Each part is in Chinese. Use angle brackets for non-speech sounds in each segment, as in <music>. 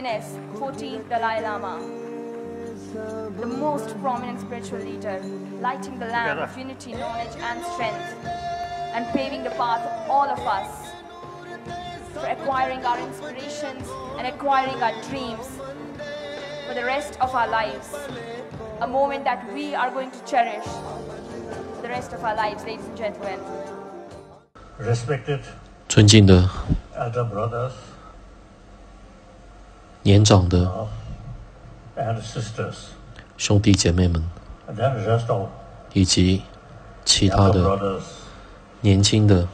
Holiness 14th Dalai Lama, the most prominent spiritual leader, lighting the lamp of unity, knowledge, and strength, and paving the path of all of us for acquiring our inspirations and acquiring our dreams for the rest of our lives. A moment that we are going to cherish for the rest of our lives, ladies and gentlemen. Respected 尊敬的 elder brothers 年长的兄弟姐妹们，以及其他的年轻的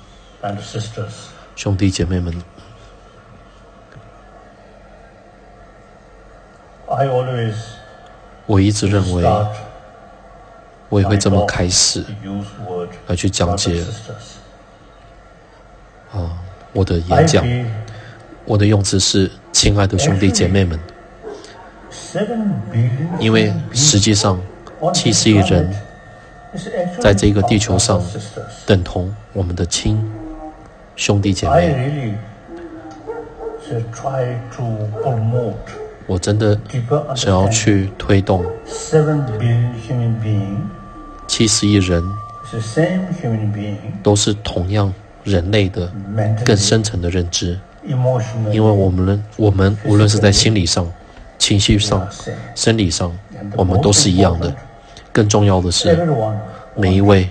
兄弟姐妹们，我一直认为，我也会这么开始来去讲解啊，我的演讲。我的用词是亲爱的兄弟姐妹们。因为实际上七十亿人在这个地球上等同我们的亲兄弟姐妹。我真的想要去推动七十亿人都是同样人类的更深层的认知。因为我们我们无论是在心理上、情绪上、生理上，我们都是一样的。更重要的是，每一位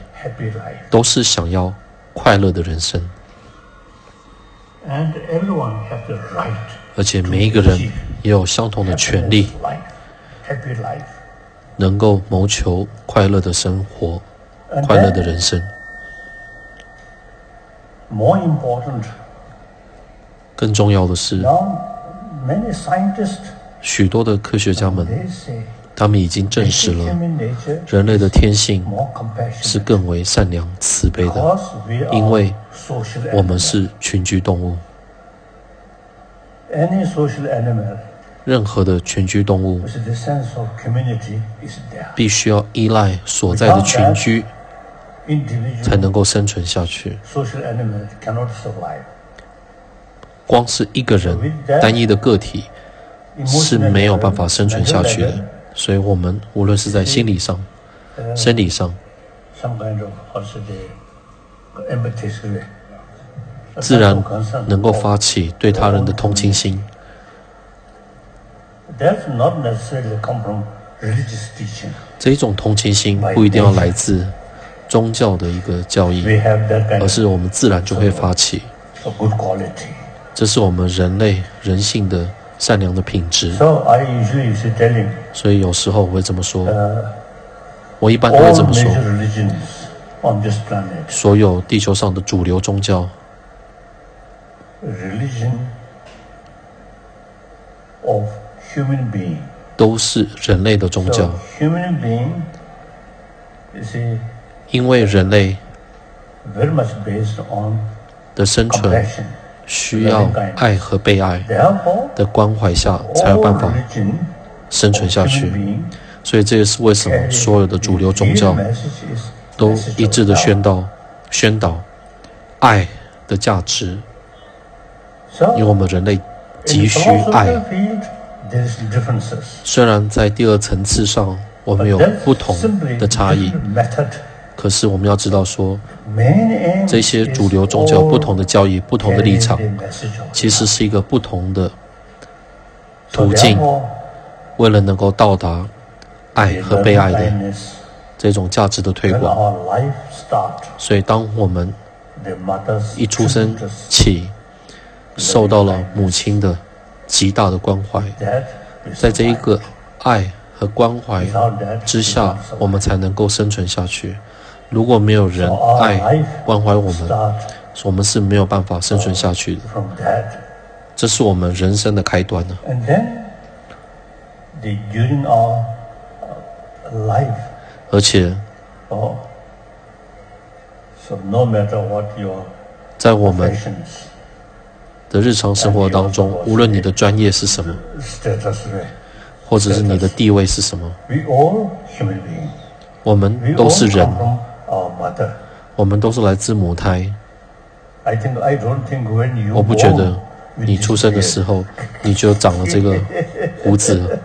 都是想要快乐的人生，而且每一个人也有相同的权利，能够谋求快乐的生活、快乐的人生。More important. 更重要的是许多的科学家们他们已经证实了人类的天性是更为善良慈悲的因为我们是群居动物。任何的群居动物必须要依赖所在的群居才能够生存下去。光是一个人单一的个体是没有办法生存下去的。所以我们无论是在心理上生理上自然能够发起对他人的同情心。这一种同情心不一定要来自宗教的一个教义而是我们自然就会发起。这是我们人类人性的善良的品质。So I usually is telling 所以有时候我会这么说，uh, 我一般都会这么说。major religions on this planet, 所有地球上的主流宗教 religion of human being. 都是人类的宗教 So，human being is a 因为人类 very much based on 的生存.需要爱和被爱的关怀下才有办法生存下去。所以这也是为什么所有的主流宗教都一致的宣导宣导爱的价值因为我们人类急需爱。虽然在第二层次上我们有不同的差异可是我们要知道说这些主流宗教不同的教义不同的立场其实是一个不同的途径为了能够到达爱和被爱的这种价值的推广。所以当我们一出生起受到了母亲的极大的关怀在这一个爱和关怀之下我们才能够生存下去。如果没有人爱，关怀我们，我们是没有办法生存下去的。这是我们人生的开端呢。而且在我们的日常生活当中，无论你的专业是什么，或者是你的地位是什么，我们都是人。我们都是来自母胎。I think I don't think when you 我不觉得你出生的时候你就长了这个胡子了。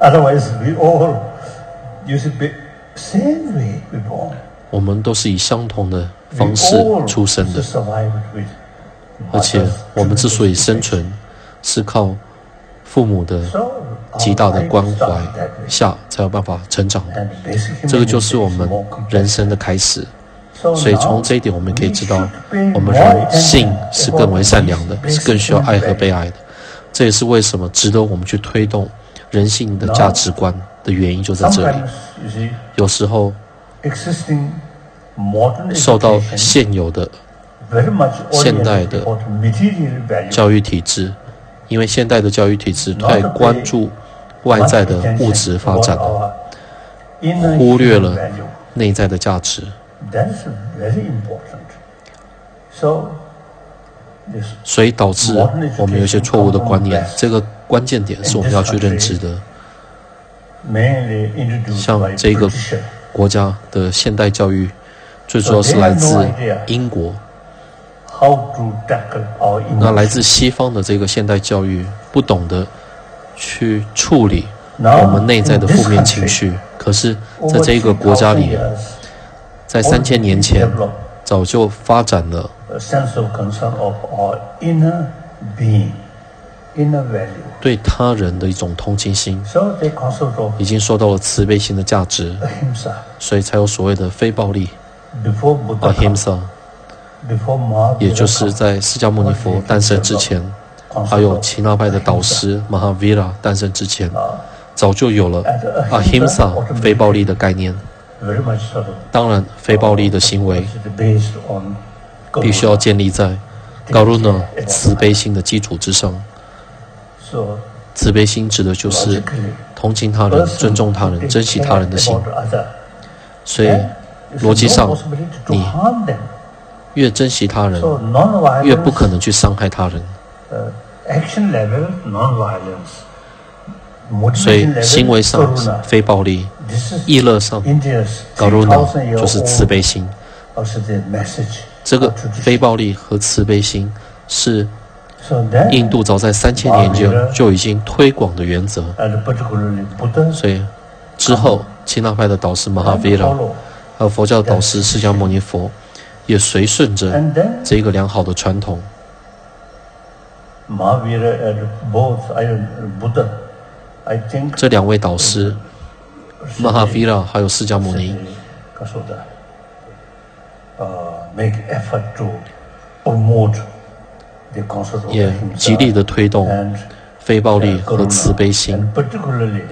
Otherwise, we all should be same way we born. 我们都是以相同的方式出生的而且我们之所以生存，是靠父母的极大的关怀下才有办法成长这个就是我们人生的开始。所以从这一点我们可以知道我们人性是更为善良的是更需要爱和被爱的。这也是为什么值得我们去推动人性的价值观的原因就在这里。有时候受到现有的现代的教育体制因为现代的教育体制太关注外在的物质发展了，忽略了内在的价值。所以导致我们有些错误的观念。这个关键点是我们要去认知的。像这个国家的现代教育，最主要是来自英国。那来自西方的这个现代教育，不懂得去处理我们内在的负面情绪。可是，在这一个国家里，在三千年前，早就发展了.对他人的一种同情心已经受到了慈悲心的价值，所以才有所谓的非暴力也就是在释迦牟尼佛诞生之前，还有耆那派的导师马哈维拉诞生之前，早就有了 ahimsa 非暴力的概念。当然，非暴力的行为必须要建立在 karuna 慈悲心的基础之上。慈悲心指的就是同情他人、尊重他人、珍惜他人的心。所以，逻辑上，你越珍惜他人，越不可能去伤害他人。所以行为上非暴力，意乐上高如脑就是慈悲心。这个非暴力和慈悲心是印度早在三千年就就已经推广的原则。所以之后，清大派的导师马哈维拉和佛教导师释迦牟尼佛。也随顺着这个良好的传统。这两位导师 Mahavira 还有释迦牟尼 uh, 也极力的推动非暴力 uh, 和慈悲心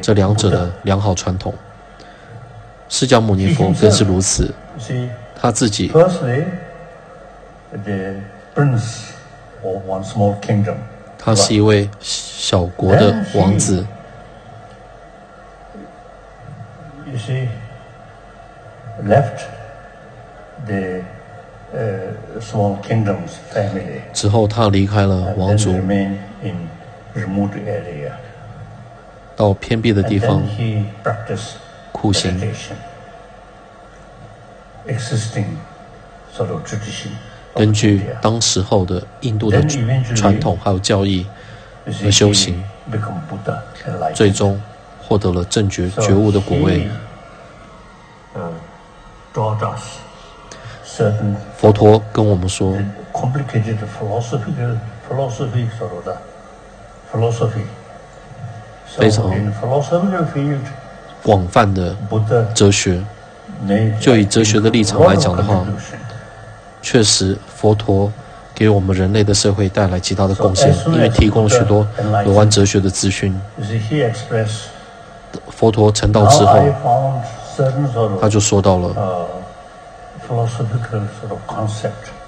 这两者的良好传统。释迦牟尼佛更是如此他自己 firstly, the prince of one small kingdom. 他是一位小国的王子，you see, left the uh, small kingdom's family 之后他离开了王族.到偏僻的地方 he practiced 根据当时候的印度的传统还有教义和修行最终获得了正觉觉悟的果位。佛陀跟我们说非常广泛的哲学。就以哲学的立场来讲的话确实佛陀给我们人类的社会带来极大的贡献因为提供了许多有关哲学的资讯。佛陀成道之后他就说到了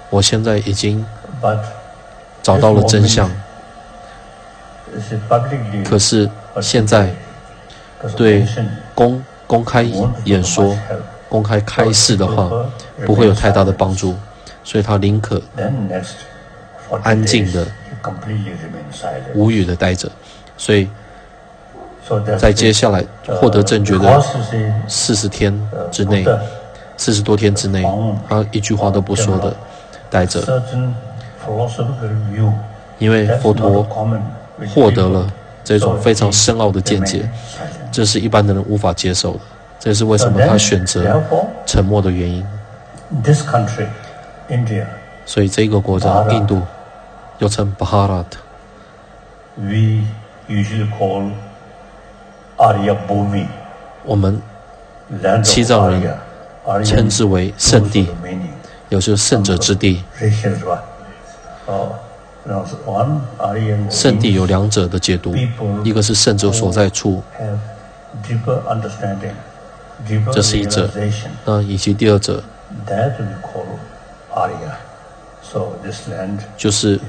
我现在已经找到了真相。可是现在对公公开演说公开开示的话，不会有太大的帮助，所以他宁可安静的、无语的待着。所以，在接下来获得正觉的四十天之内，四十多天之内，他一句话都不说的待着，因为佛陀获得了这种非常深奥的见解，这是一般的人无法接受的。这是为什么他选择沉默的原因。所以这个国家印度又称 Bharat。我们西藏人称之为圣地，也就是圣者之地。圣地有两者的解读，一个是圣者所在处，这是一者；那以及第二者，就是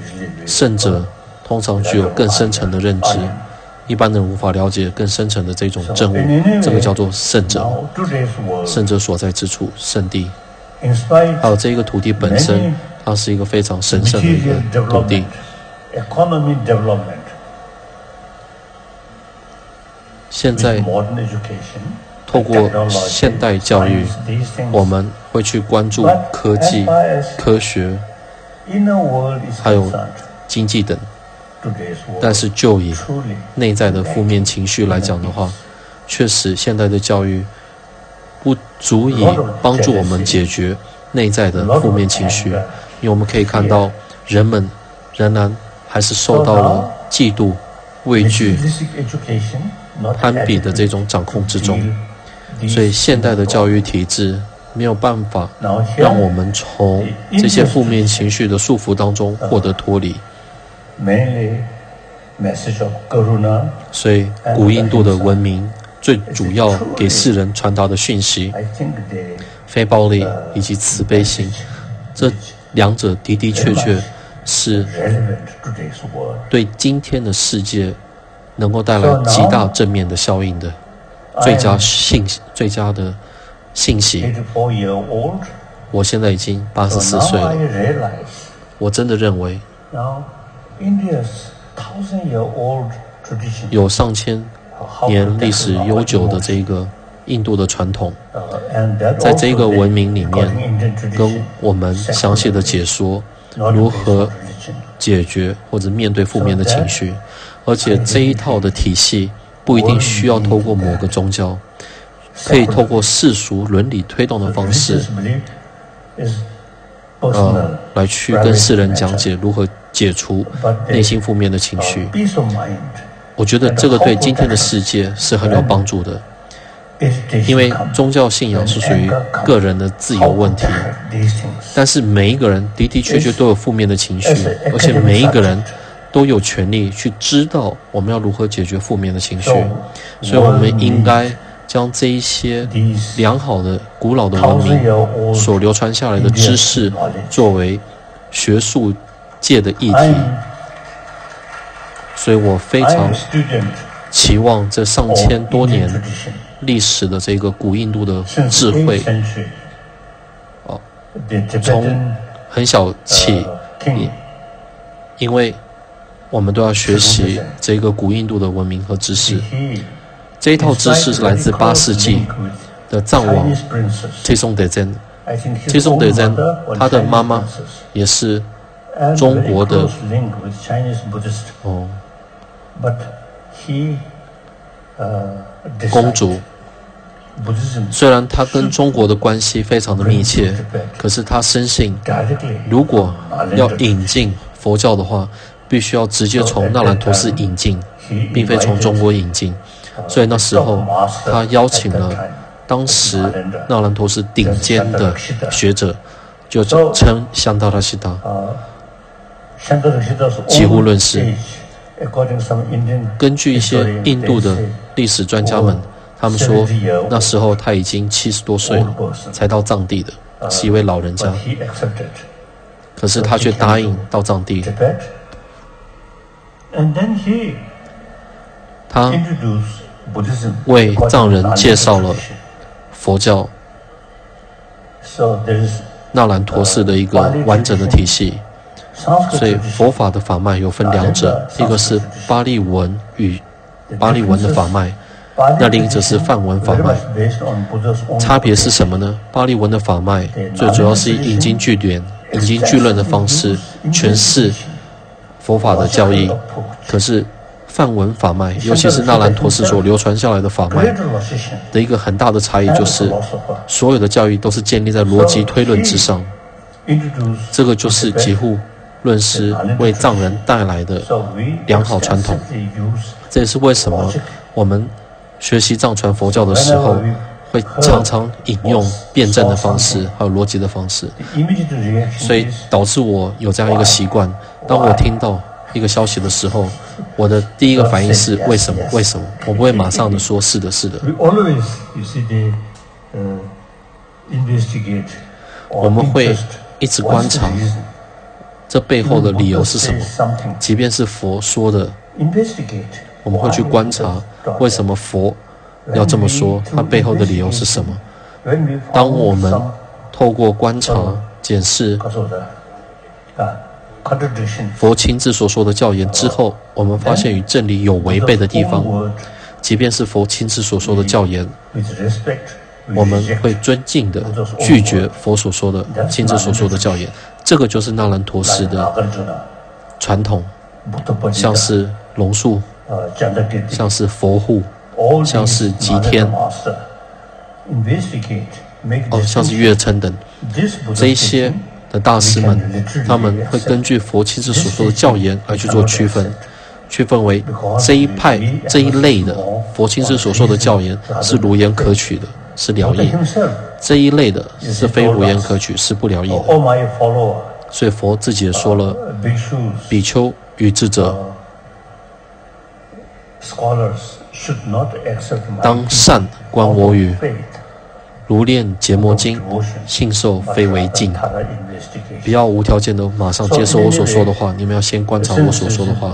圣者通常具有更深层的认知，一般人无法了解更深层的这种证悟，这个叫做圣者。圣者所在之处，圣地，还有这个土地本身。它是一个非常神圣的一个土地。现在透过现代教育，我们会去关注科技、科学，还有经济等。但是就以内在的负面情绪来讲的话，确实现代的教育不足以帮助我们解决内在的负面情绪。因为我们可以看到，人们仍然还是受到了嫉妒、畏惧、攀比的这种掌控之中，所以现代的教育体制没有办法让我们从这些负面情绪的束缚当中获得脱离。所以，古印度的文明最主要给世人传达的讯息，非暴力以及慈悲心，这。两者的的确确是对今天的世界能够带来极大正面的效应的最佳信最佳的信息。我现在已经八十四岁了，我真的认为有上千年历史悠久的这个。印度的传统，在这个文明里面，跟我们详细的解说如何解决或者面对负面的情绪，而且这一套的体系不一定需要透过某个宗教，可以透过世俗伦理推动的方式，呃，来去跟世人讲解如何解除内心负面的情绪。我觉得这个对今天的世界是很有帮助的。因为宗教信仰是属于个人的自由问题，但是每一个人的的确确都有负面的情绪，而且每一个人都有权利去知道我们要如何解决负面的情绪，所以我们应该将这一些良好的、古老的文明所流传下来的知识作为学术界的议题，所以我非常期望这上千多年。历史的这个古印度的智慧，哦，从很小起，因为我们都要学习这个古印度的文明和知识。这一套知识是来自八世纪的藏王 t i s o n g Dezen。t i s o n g Dezen，他的妈妈也是中国的哦，公主。虽然他跟中国的关系非常的密切，可是他深信，如果要引进佛教的话，必须要直接从纳兰陀寺引进，并非从中国引进。所以那时候，他邀请了当时纳兰陀寺顶尖的学者，就称香达拉西达，几乎论事。根据一些印度的历史专家们。他们说，那时候他已经七十多岁了，才到藏地的，是一位老人家。可是他却答应到藏地。他为藏人介绍了佛教纳兰陀寺的一个完整的体系。所以佛法的法脉有分两者，一个是巴利文与巴利文的法脉。那另一则是梵文法脉，差别是什么呢？巴利文的法脉最主要是以引经据典、引经据论的方式诠释佛法的教义。可是梵文法脉，尤其是纳兰陀寺所流传下来的法脉的一个很大的差异，就是所有的教义都是建立在逻辑推论之上。这个就是几乎论师为藏人带来的良好传统。这也是为什么我们学习藏传佛教的时候。会常常引用辩证的方式，还有逻辑的方式，所以导致我有这样一个习惯。当我听到一个消息的时候，我的第一个反应是为什么？为什么？我不会马上的说是的，是的。我们会一直观察这背后的理由是什么，即便是佛说的，我们会去观察为什么佛。要这么说，它背后的理由是什么？当我们透过观察、检视佛亲自所说的教言之后，我们发现与真理有违背的地方，即便是佛亲自所说的教言，我们会尊敬的拒绝佛所说的亲自所说的教言。这个就是纳兰陀寺的传统，像是龙树，像是佛护。像是吉天，哦，像是月称等，这一些的大师们，他们会根据佛亲自所说的教言而去做区分，区分为这一派这一类的佛亲自所说的教言是如言可取的，是了义；这一类的是非如言可取，是不了义的。所以佛自己也说了，比丘与智者。当善观我语，如练结魔经，信受非为净。不要无条件的马上接受我所说的话，你们要先观察我所说的话。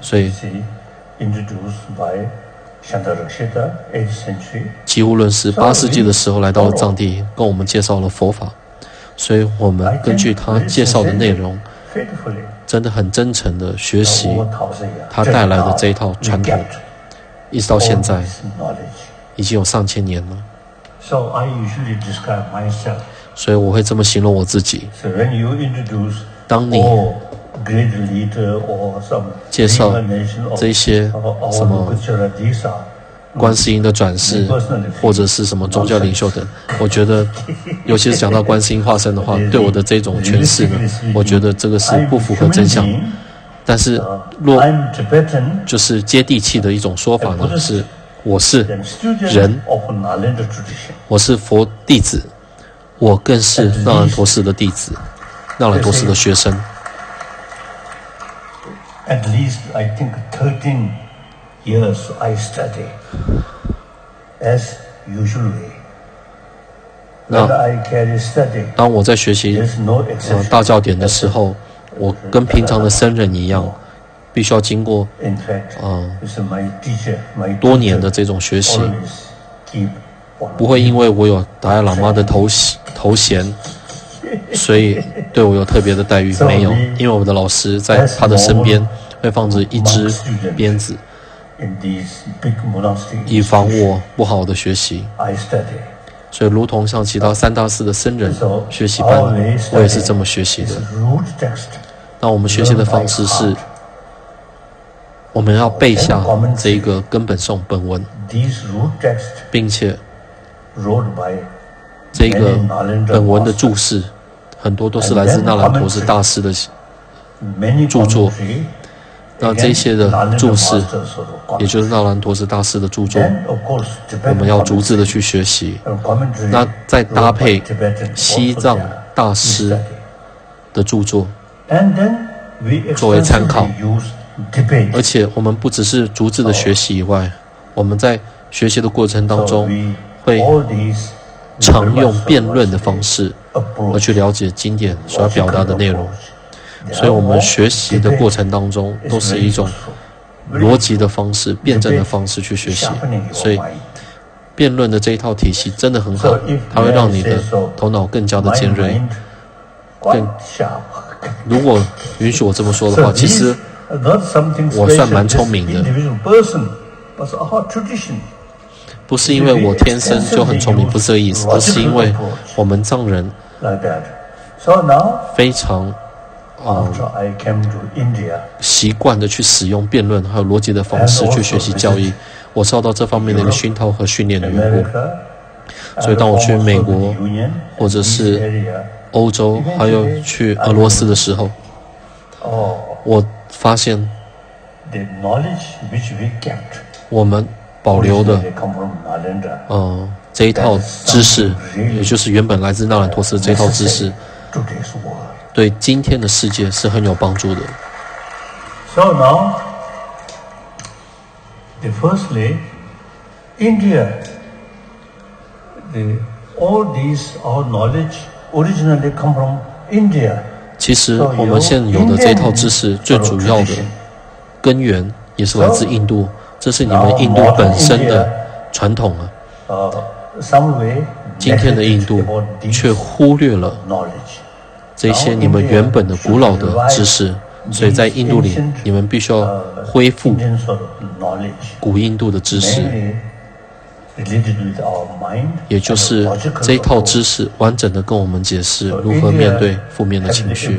所以，几乎论是八世纪的时候来到了藏地，跟我们介绍了佛法。所以我们根据他介绍的内容。真的很真诚的学习他带来的这一套传统，一直到现在已经有上千年了。所以我会这么形容我自己：当你介绍这些什么。观世音的转世，或者是什么宗教领袖等，<laughs> 我觉得，尤其是讲到观世音化身的话，<laughs> 对我的这种诠释呢，我觉得这个是不符合真相。但是，若就是接地气的一种说法呢，是我是人，我是佛弟子，我更是纳兰陀寺的弟子，纳兰陀寺的学生。At least I think thirteen Years I study as usually. 那当我在学习呃大教典的时候，我跟平常的僧人一样，必须要经过啊多年的这种学习，不会因为我有达赖喇嘛的头头衔，所以对我有特别的待遇，没有，<laughs> 因为我的老师在他的身边会放着一支鞭子。以防我不好的学习，所以如同像其他三大寺的僧人学习般，我也是这么学习的。那我们学习的方式是，我们要背下这一个根本颂本文，并且这个本文的注释很多都是来自纳兰陀寺大师的著作。那这些的注释，也就是纳兰陀寺大师的著作，我们要逐字的去学习。那再搭配西藏大师的著作作为参考，而且我们不只是逐字的学习以外，我们在学习的过程当中会常用辩论的方式而去了解经典所要表达的内容。所以，我们学习的过程当中，都是一种逻辑的方式、辩证的方式去学习。所以，辩论的这一套体系真的很好，它会让你的头脑更加的尖锐。更，如果允许我这么说的话，其实我算蛮聪明的，不是因为我天生就很聪明，不是这个意思，而是因为我们藏人。非常啊习惯的去使用辩论还有逻辑的方式去学习教育。我受到这方面的一个熏陶和训练的缘故，所以当我去美国或者是欧洲，还有去俄罗斯的时候，我发现我们保留的，嗯，这一套知识，也就是原本来自纳兰托斯这一套知识，对今天的世界是很有帮助的。So now, Firstly, India, the all these our knowledge originally come from India. 其实我们现有的这套知识最主要的根源也是来自印度，这是你们印度本身的传统啊。今天的印度却忽略了这些你们原本的古老的知识。所以在印度里，你们必须要恢复古印度的知识，也就是这一套知识完整的跟我们解释如何面对负面的情绪，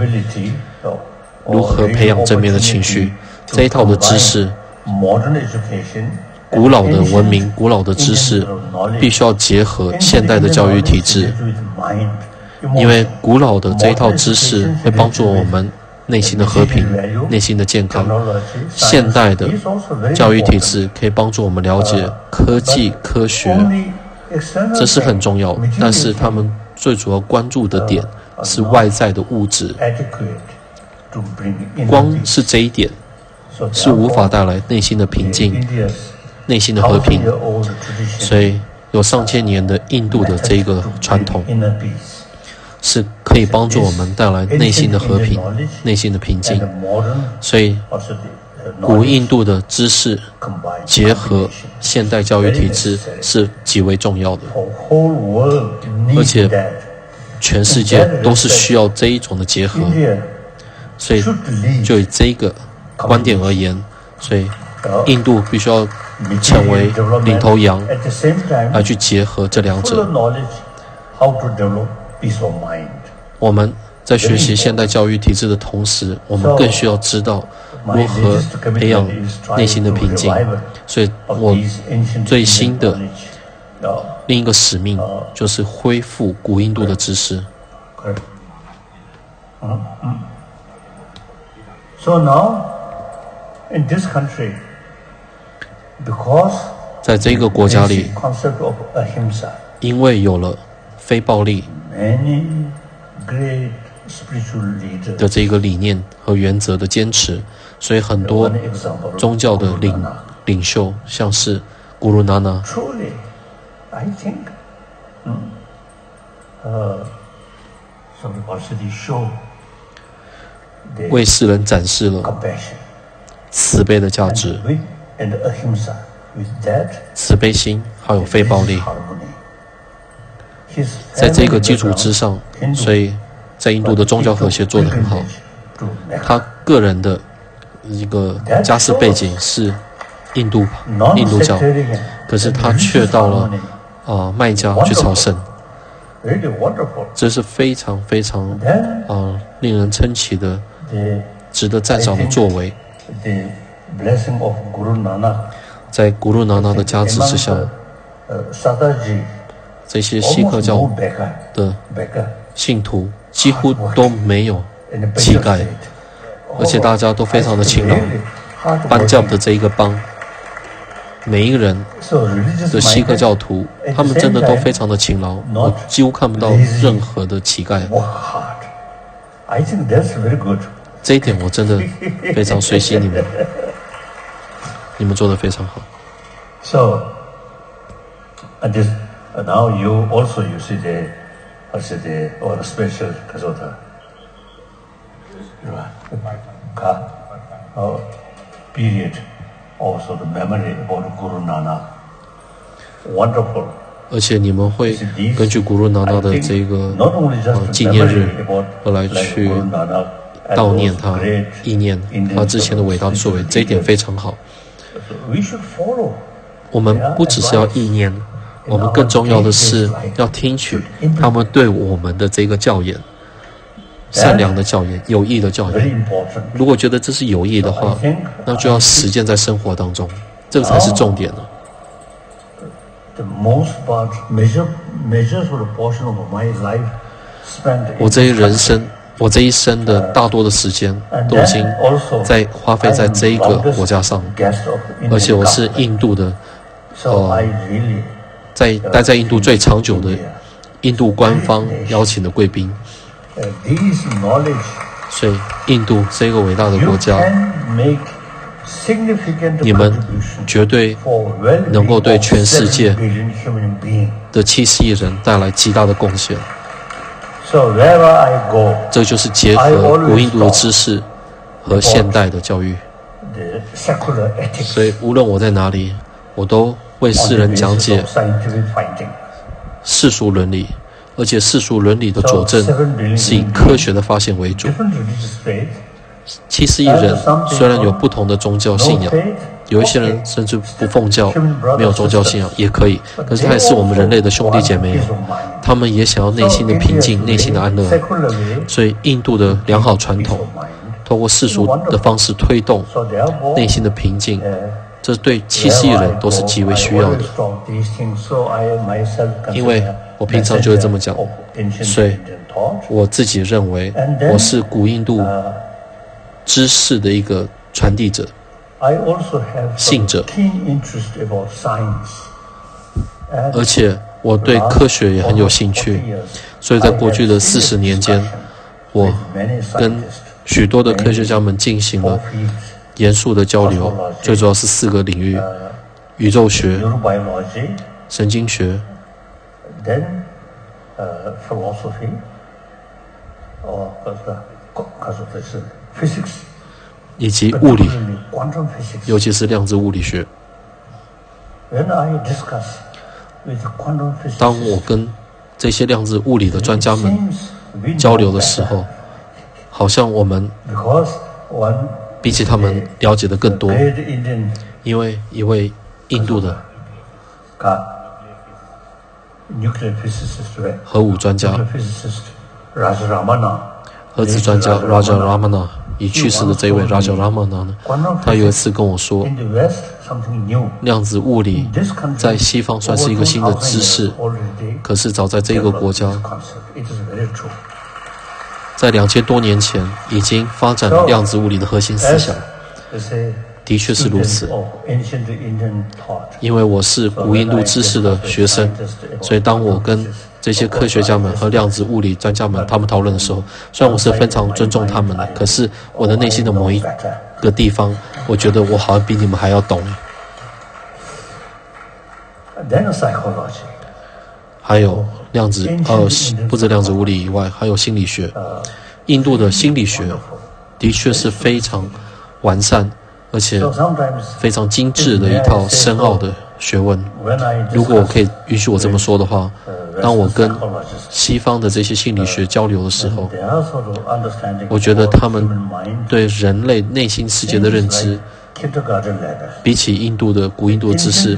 如何培养正面的情绪。这一套的知识，古老的文明、古老的知识，必须要结合现代的教育体制，因为古老的这一套知识会帮助我们。内心的和平，内心的健康。现代的教育体制可以帮助我们了解科技、科学，这是很重要。但是他们最主要关注的点是外在的物质，光是这一点是无法带来内心的平静、内心的和平。所以有上千年的印度的这个传统。是可以帮助我们带来内心的和平、内心的平静。所以，古印度的知识结合现代教育体制是极为重要的，而且全世界都是需要这一种的结合。所以，就以这个观点而言，所以印度必须要成为领头羊，来去结合这两者。我们在学习现代教育体制的同时，我们更需要知道如何培养内心的平静。所以，我最新的另一个使命就是恢复古印度的知识。So now, in this country, because 在这个国家里，因为有了非暴力。的这个理念和原则的坚持，所以很多宗教的领领袖，像是古鲁娜娜，为世人展示了慈悲的价值，慈悲心还有非暴力。在这个基础之上，所以在印度的宗教和谐做得很好。他个人的一个家世背景是印度印度教，可是他却到了啊麦加去朝圣，这是非常非常啊令人称奇的、值得赞赏的作为。在古鲁娜娜的加持之下。这些锡克教的信徒几乎都没有乞丐，而且大家都非常的勤劳。班教的这一个帮，每一个人的锡克教徒，他们真的都非常的勤劳，我几乎看不到任何的乞丐。这一点我真的非常随喜你们，<laughs> 你们做的非常好。So, I just. Now you also you see the, I say the or special kasota, right? Ka, uh, period, also the memory about Guru Nanak. wonderful. 而且你们会根据古鲁娜娜的这个呃纪念日，而来去悼念他、意念他之前的伟大作为，这一点非常好。我们不只是要意念。我们更重要的是要听取他们对我们的这个教研，善良的教研、有益的教言。如果觉得这是有益的话，那就要实践在生活当中，这个才是重点呢。我这一人生，我这一生的大多的时间都已经在花费在这一个国家上，而且我是印度的，呃，在待在印度最长久的印度官方邀请的贵宾。所以，印度是一个伟大的国家。你们绝对能够对全世界的七十亿人带来极大的贡献。这就是结合古印度的知识和现代的教育。所以，无论我在哪里，我都为世人讲解世俗伦理，而且世俗伦理的佐证是以科学的发现为主。七十亿人虽然有不同的宗教信仰，有一些人甚至不奉教，没有宗教信仰也可以，可是他也是我们人类的兄弟姐妹，他们也想要内心的平静、内心的安乐。所以，印度的良好传统，通过世俗的方式推动内心的平静，这对七十亿人都是极为需要的。因为我平常就会这么讲，所以我自己认为我是古印度。知识的一个传递者，信者，而且我对科学也很有兴趣，所以在过去的四十年间，我跟许多的科学家们进行了严肃的交流，最主要是四个领域：宇宙学、神经学。以及物理，尤其是量子物理学。当我跟这些量子物理的专家们交流的时候，好像我们比起他们了解的更多。因为一位印度的核武专家。核子专家 Raja Ramana 已去世的这位 Raja Ramana 呢，他有一次跟我说，量子物理在西方算是一个新的知识，可是早在这个国家，在两千多年前已经发展了量子物理的核心思想。的确是如此，因为我是古印度知识的学生，所以当我跟这些科学家们和量子物理专家们他们讨论的时候，虽然我是非常尊重他们的，可是我的内心的某一个地方，我觉得我好像比你们还要懂。还有量子，呃，不止量子物理以外，还有心理学。印度的心理学的确是非常完善，而且非常精致的一套深奥的学问。如果我可以允许我这么说的话。当我跟西方的这些心理学交流的时候，我觉得他们对人类内心世界的认知，比起印度的古印度知识，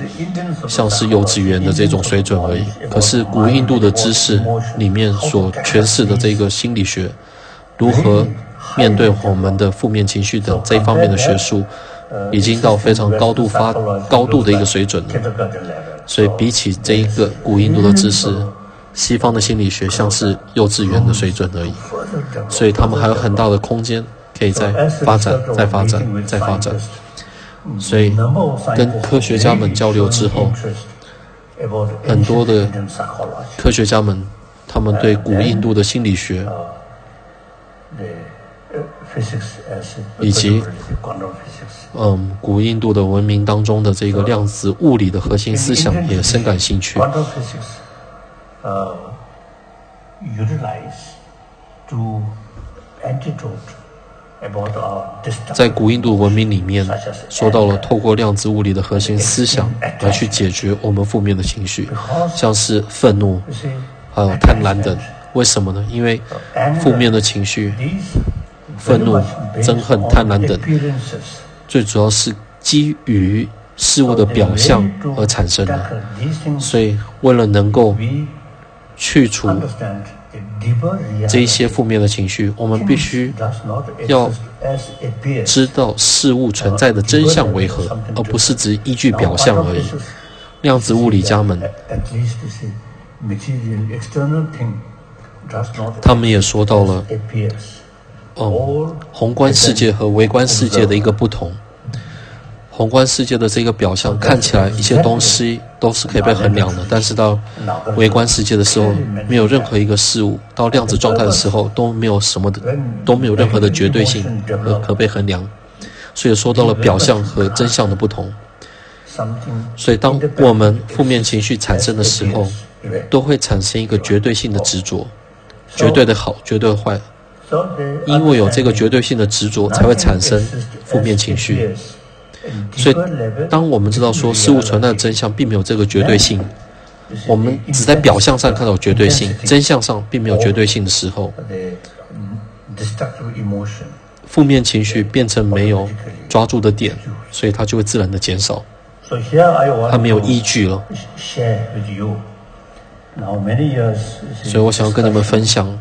像是幼稚园的这种水准而已。可是古印度的知识里面所诠释的这个心理学，如何面对我们的负面情绪等这一方面的学术，已经到非常高度发高度的一个水准了。所以，比起这一个古印度的知识，西方的心理学像是幼稚园的水准而已。所以，他们还有很大的空间可以再发展、再发展、再发展。所以，跟科学家们交流之后，很多的科学家们，他们对古印度的心理学。以及，嗯，古印度的文明当中的这个量子物理的核心思想也深感兴趣。在古印度文明里面，说到了透过量子物理的核心思想来去解决我们负面的情绪，像是愤怒，还有贪婪等。为什么呢？因为负面的情绪。愤怒、憎恨、贪婪等，最主要是基于事物的表象而产生的。所以，为了能够去除这一些负面的情绪，我们必须要知道事物存在的真相为何，而不是只依据表象而已。量子物理家们，他们也说到了，哦，宏观世界和微观世界的一个不同。宏观世界的这个表象看起来一些东西都是可以被衡量的，但是到微观世界的时候，没有任何一个事物到量子状态的时候都没有什么的，都没有任何的绝对性和可被衡量，所以说到了表象和真相的不同。所以当我们负面情绪产生的时候，都会产生一个绝对性的执着，绝对的好，绝对的坏，因为有这个绝对性的执着，才会产生负面情绪。所以，当我们知道说事物存在的真相并没有这个绝对性，我们只在表象上看到绝对性，真相上并没有绝对性的时候，负面情绪变成没有抓住的点，所以它就会自然的减少，它没有依据了。所以我想要跟你们分享，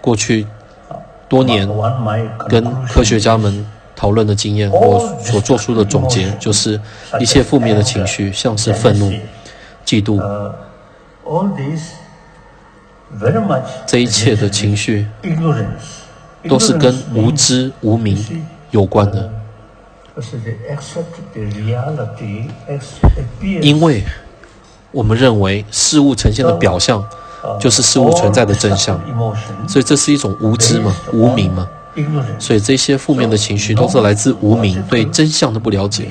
过去多年跟科学家们。讨论的经验或所做出的总结，就是一切负面的情绪，像是愤怒、嫉妒，这一切的情绪，都是跟无知无明有关的。因为我们认为事物呈现的表象，就是事物存在的真相，所以这是一种无知嘛，无明嘛。所以这些负面的情绪都是来自无名对真相的不了解，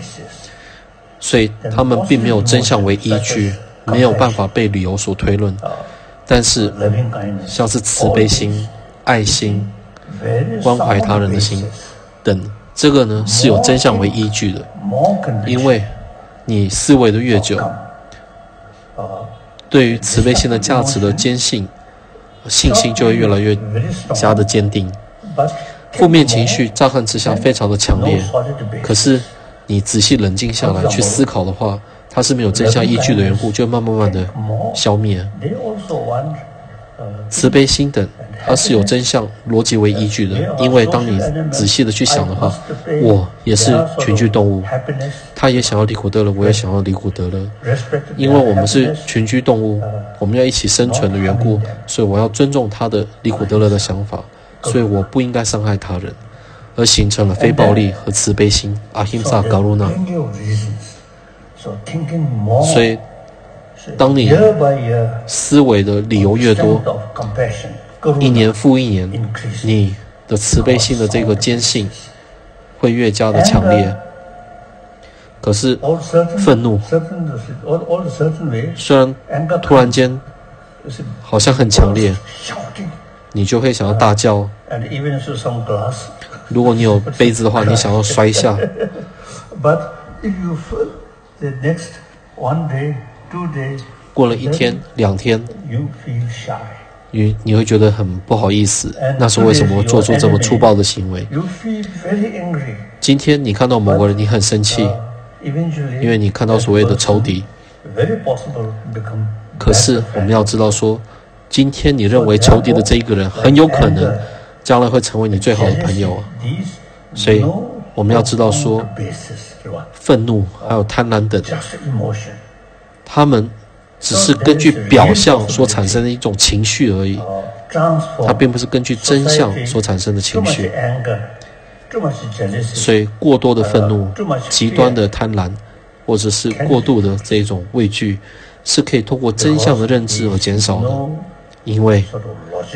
所以他们并没有真相为依据，没有办法被理由所推论。但是，像是慈悲心、爱心、关怀他人的心等，这个呢是有真相为依据的。因为你思维的越久，对于慈悲心的价值的坚信、信心就会越来越加的坚定。负面情绪乍看之下非常的强烈，可是你仔细冷静下来去思考的话，它是没有真相依据的缘故，就慢慢慢的消灭。慈悲心等，它是有真相逻辑为依据的，因为当你仔细的去想的话，我也是群居动物，他也想要离苦得乐，我也想要离苦得乐，因为我们是群居动物，我们要一起生存的缘故，所以我要尊重他的离苦得乐的想法。所以我不应该伤害他人，而形成了非暴力和慈悲心。阿辛萨嘎鲁纳。所以，当你思维的理由越多，一年复一年，你的慈悲心的这个坚信会越加的强烈。可是，愤怒虽然突然间好像很强烈。你就会想要大叫。<laughs> 如果你有杯子的话，你想要摔下。过了一天、两天，你你会觉得很不好意思。那是为什么做出这么粗暴的行为？今天你看到某个人，你很生气，因为你看到所谓的仇敌。可是我们要知道说。今天你认为仇敌的这一个人很有可能将来会成为你最好的朋友啊，所以我们要知道说，愤怒还有贪婪等，他们只是根据表象所产生的一种情绪而已，它并不是根据真相所产生的情绪。所以过多的愤怒、极端的贪婪，或者是过度的这种畏惧，是可以通过真相的认知而减少的。因为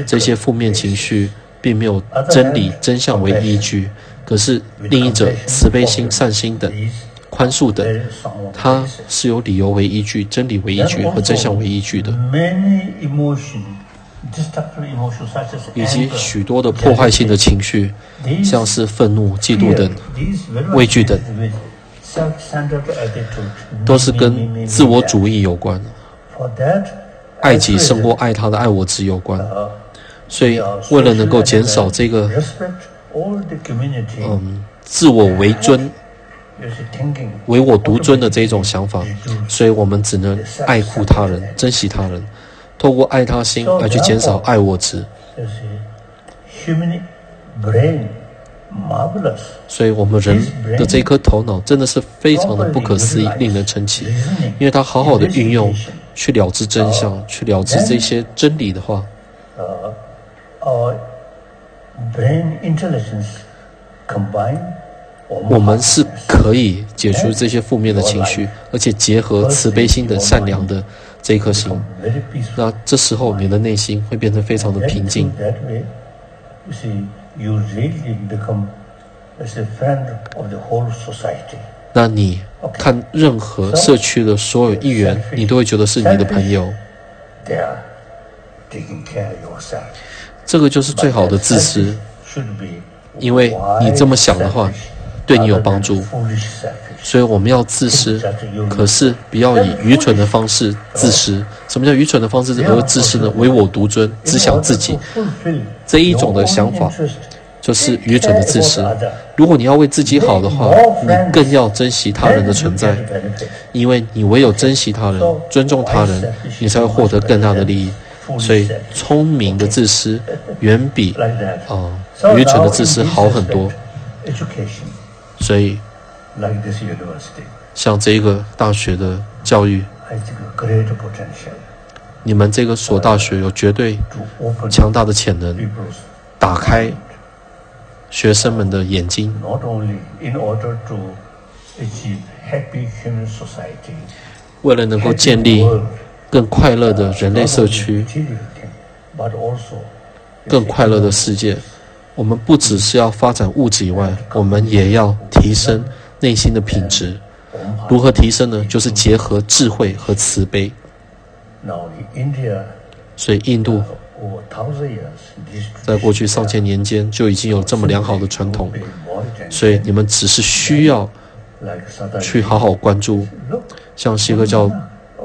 这些负面情绪并没有真理真相为依据，可是另一者慈悲心、善心等、宽恕等，它是有理由为依据、真理为依据和真相为依据的，以及许多的破坏性的情绪，像是愤怒、嫉妒等、畏惧等，都是跟自我主义有关。爱己胜过爱他的爱我之有关，所以为了能够减少这个，嗯，自我为尊、唯我独尊的这种想法，所以我们只能爱护他人、珍惜他人，透过爱他心来去减少爱我值。所以，我们人的这颗头脑真的是非常的不可思议，令人称奇，因为他好好的运用去了知真相，去了知这些真理的话。我们是可以解除这些负面的情绪，而且结合慈悲心的善良的这一颗心，那这时候你的内心会变得非常的平静。那你看任何社区的所有议员，你都会觉得是你的朋友。这个就是最好的自私，因为你这么想的话。对你有帮助，所以我们要自私，可是不要以愚蠢的方式自私。什么叫愚蠢的方式而自私呢？唯我独尊，只想自己，这一种的想法就是愚蠢的自私。如果你要为自己好的话，你更要珍惜他人的存在，因为你唯有珍惜他人、尊重他人，你才会获得更大的利益。所以，聪明的自私 <laughs> 远比啊愚蠢的自私好很多。所以，像这个大学的教育，你们这个所大学有绝对强大的潜能，打开学生们的眼睛。为了能够建立更快乐的人类社区，更快乐的世界。我们不只是要发展物质以外，我们也要提升内心的品质。如何提升呢？就是结合智慧和慈悲。所以，印度在过去上千年间就已经有这么良好的传统。所以，你们只是需要去好好关注，像锡克教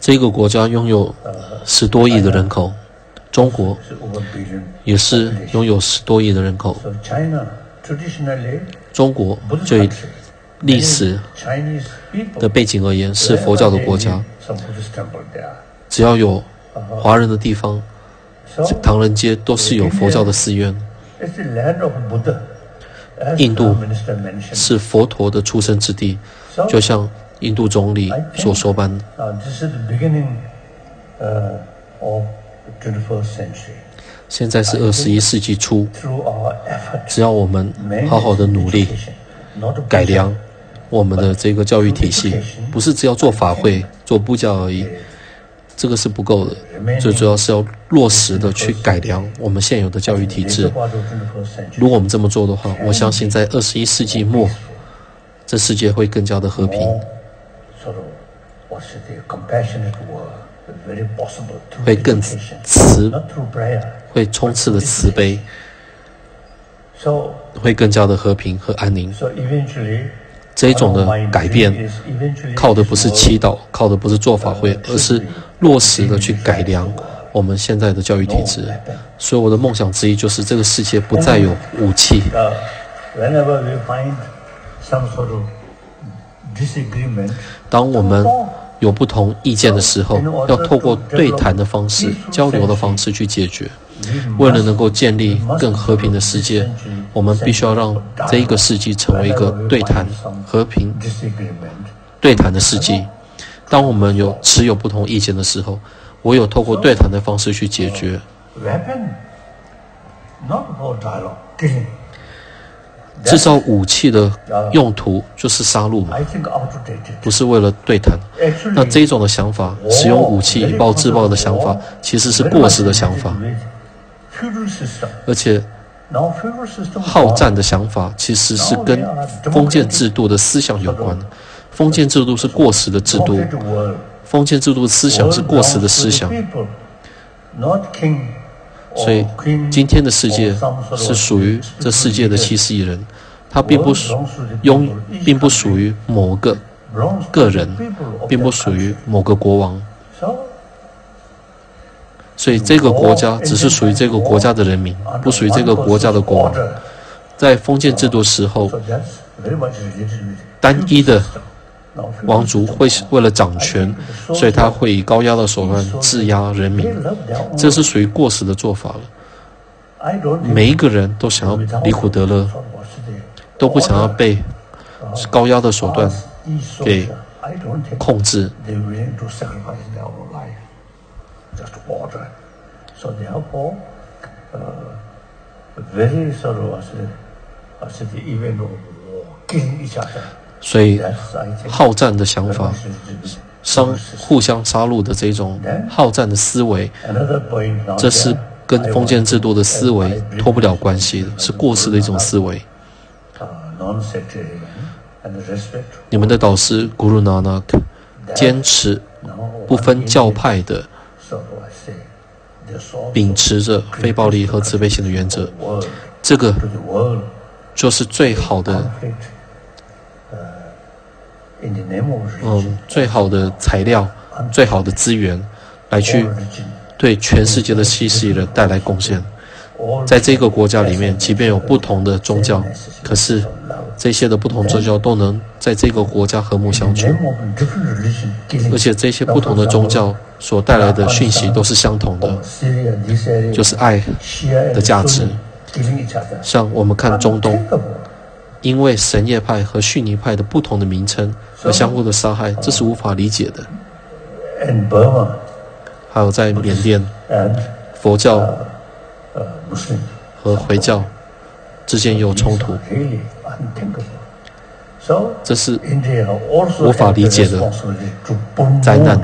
这个国家拥有十多亿的人口。中国也是拥有十多亿的人口。中国就以历史的背景而言，是佛教的国家。只要有华人的地方，唐人街都是有佛教的寺院。印度是佛陀的出生之地，就像印度总理所说般。现在是二十一世纪初，只要我们好好的努力，改良我们的这个教育体系，不是只要做法会、做布教而已，这个是不够的。最主要是要落实的去改良我们现有的教育体制。如果我们这么做的话，我相信在二十一世纪末，这世界会更加的和平。会更慈，会充斥的慈悲，会更加的和平和安宁。<laughs> 这一种的改变，靠的不是祈祷，靠的不是做法会，而是落实的去改良我们现在的教育体制。所以我的梦想之一就是这个世界不再有武器。<laughs> 当我们有不同意见的时候，要透过对谈的方式、交流的方式去解决。为了能够建立更和平的世界，我们必须要让这一个世纪成为一个对谈、和平、对谈的世纪。当我们有持有不同意见的时候，唯有透过对谈的方式去解决。制造武器的用途就是杀戮嘛，不是为了对谈。那这种的想法，使用武器以暴制暴的想法，其实是过时的想法。而且，好战的想法其实是跟封建制度的思想有关。封建制度是过时的制度，封建制度的思想是过时的思想。所以今天的世界是属于这世界的七十亿人，它并不属拥，并不属于某个个人，并不属于某个国王。所以这个国家只是属于这个国家的人民，不属于这个国家的国王。在封建制度时候，单一的王族会为了掌权，所以他会以高压的手段制压人民，这是属于过时的做法了。每一个人都想要离苦得乐，都不想要被高压的手段给控制。所以，好战的想法，伤互相杀戮的这种好战的思维，这是跟封建制度的思维脱不了关系的，是过时的一种思维。你们的导师 Guru Nanak 坚持不分教派的。秉持着非暴力和慈悲心的原则，这个就是最好的，嗯，最好的材料，最好的资源，来去对全世界的七十亿人带来贡献。在这个国家里面，即便有不同的宗教，可是这些的不同宗教都能在这个国家和睦相处，而且这些不同的宗教所带来的讯息都是相同的，就是爱的价值。像我们看中东，因为什叶派和逊尼派的不同的名称而相互的杀害，这是无法理解的。还有在缅甸，佛教。和回教之间有冲突，这是无法理解的灾难。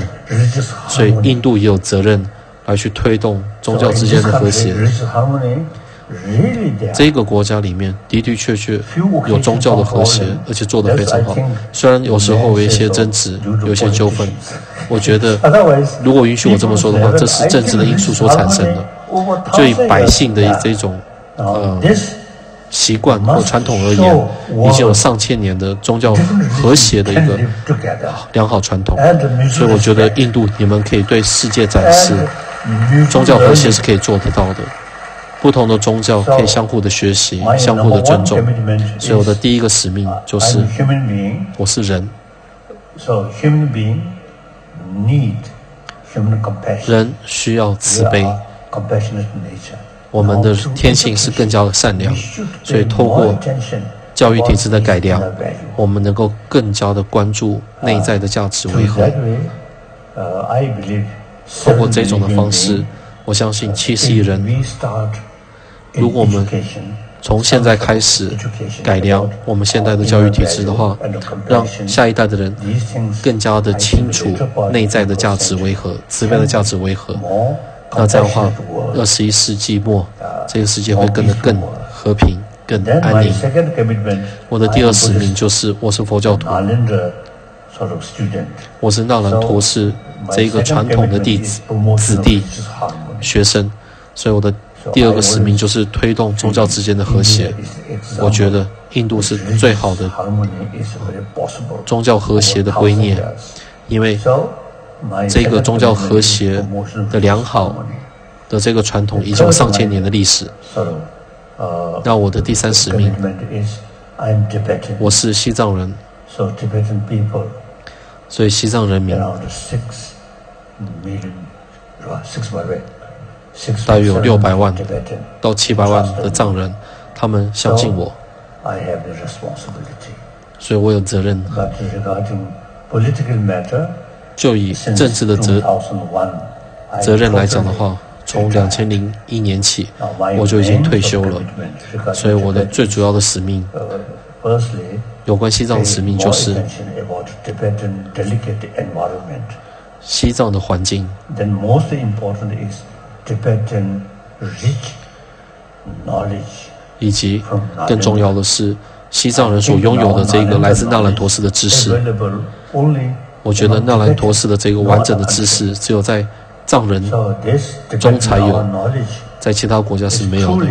所以印度也有责任来去推动宗教之间的和谐。这个国家里面的的确确有宗教的和谐，而且做得非常好。虽然有时候有一些争执，有一些纠纷，我觉得如果允许我这么说的话，这是政治的因素所产生的。就以百姓的这种呃习惯或传统而言，已经有上千年的宗教和谐的一个良好传统，所以我觉得印度你们可以对世界展示宗教和谐是可以做得到的。不同的宗教可以相互的学习，相互的尊重。所以我的第一个使命就是，我是人，人需要慈悲。我们的天性是更加的善良，所以透过教育体制的改良，我们能够更加的关注内在的价值为何。通过这种的方式，我相信七十亿人。如果我们从现在开始改良我们现在的教育体制的话，让下一代的人更加的清楚内在的价值为何，慈悲的价值为何，那这样的话，二十一世纪末这个世界会变得更和平、更安宁。我的第二使命就是，我是佛教徒，我是纳兰陀寺这一个传统的弟子、子弟、学生，所以我的。第二个使命就是推动宗教之间的和谐。我觉得印度是最好的宗教和谐的圭臬，因为这个宗教和谐的良好的这个传统已经有上千年的历史。那我的第三使命，我是西藏人，所以西藏人民。大约有六百万到七百万的藏人，他们相信我，所以我有责任。就以政治的责责任来讲的话，从两千零一年起，我就已经退休了。所以我的最主要的使命，有关西藏的使命就是西藏的环境。以及更重要的是，西藏人所拥有的这个来自纳兰陀寺的知识。我觉得纳兰陀寺的这个完整的知识，只有在藏人中才有。在其他国家是没有的。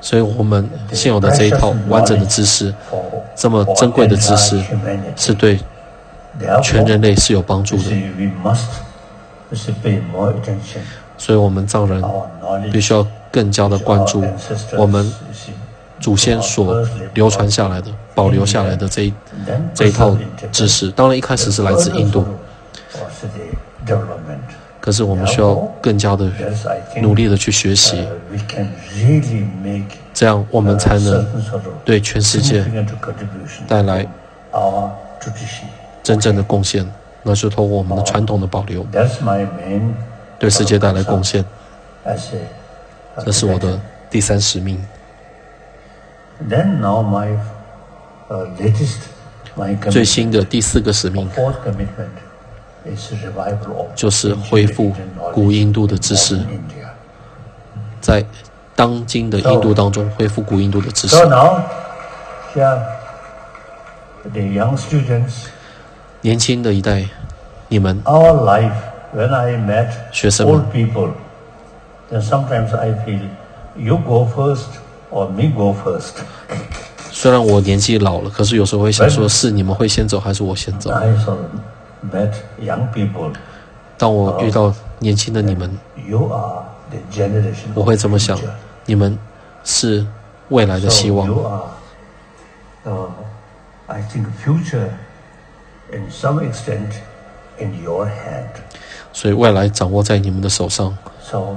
所以我们现有的这一套完整的知识，这么珍贵的知识，是对全人类是有帮助的。所以，我们藏人必须要更加的关注我们祖先所流传下来的、保留下来的这一这一套知识。当然，一开始是来自印度，可是我们需要更加的努力的去学习，这样我们才能对全世界带来真正的贡献。那是通过我们的传统的保留。对世界带来贡献，这是我的第三使命。最新的第四个使命，就是恢复古印度的知识，在当今的印度当中恢复古印度的知识。年轻的一代，你们。When I met old people, then sometimes I feel you go first or me go first. 虽然我年纪老了，可是有时候会想说，是你们会先走，还是我先走？I. 当我遇到年轻的你们，you are. 我会这么想，你们是未来的希望。Uh, in in. 所以未来掌握在你们的手上。So,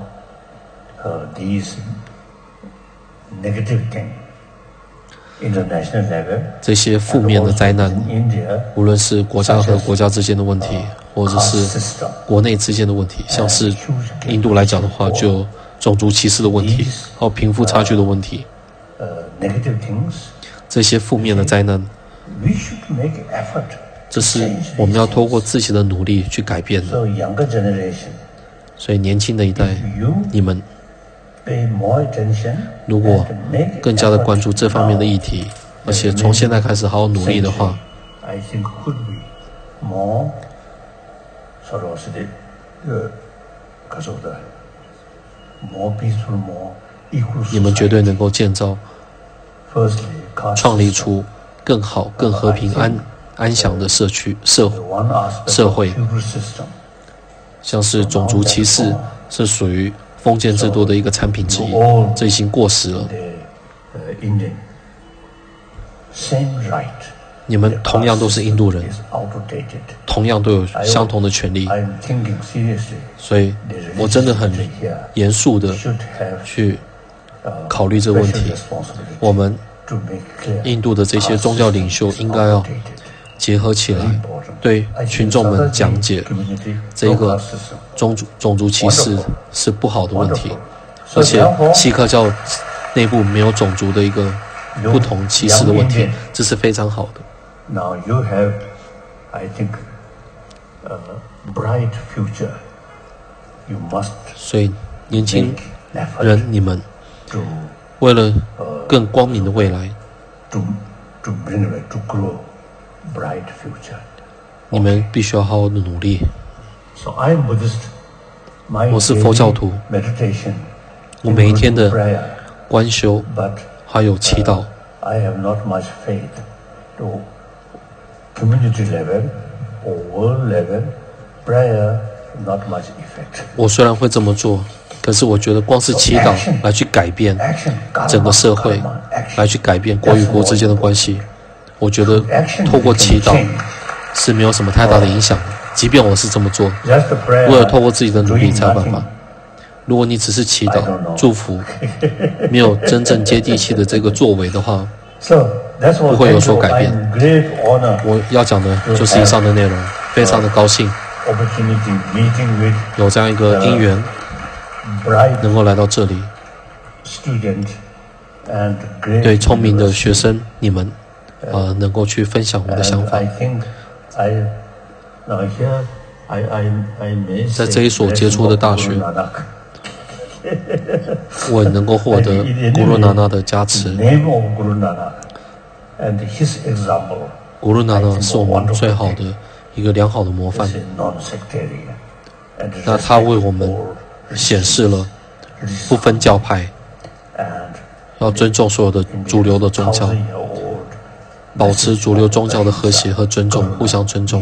uh, these negative thing, international level, 这些负面的灾难，无论是国家和国家之间的问题，或者是国内之间的问题，像是印度来讲的话，就种族歧视的问题，还有贫富差距的问题。呃，negative things，这些负面的灾难。We should make effort. 这是我们要通过自己的努力去改变的。所以年轻的一代，你们如果更加的关注这方面的议题，而且从现在开始好好努力的话，你们绝对能够建造、创立出更好、更和平安。安详的社区、社社会，像是种族歧视是属于封建制度的一个产品之一，这已经过时了。你们同样都是印度人，同样都有相同的权利，所以我真的很严肃的去考虑这个问题。我们印度的这些宗教领袖应该要。结合起来，对群众们讲解这个种族种族歧视是不好的问题，而且锡克教内部没有种族的一个不同歧视的问题，这是非常好的。Now you have, I think, a bright future. You must. 所以年轻人，你们为了更光明的未来。To to bring it to grow. 你们必须要好好的努力。<laughs> 我是佛教徒，<laughs> 我每一天的观修还有祈祷。我虽然会这么做，可是我觉得光是祈祷来去改变整个社会，来去改变国与国之间的关系。我觉得透过祈祷是没有什么太大的影响的，即便我是这么做，为了透过自己的努力才有办法。如果你只是祈祷、祝福，<laughs> 没有真正接地气的这个作为的话，不会有所改变。我要讲的就是以上的内容，非常的高兴，有这样一个因缘，能够来到这里，对聪明的学生你们。呃，能够去分享我的想法。在这一所杰出的大学，<laughs> 我能够获得古鲁娜娜的加持。古鲁娜娜是我们最好的一个良好的模范。那他为我们显示了不分教派，要尊重所有的主流的宗教，保持主流宗教的和谐和尊重，互相尊重，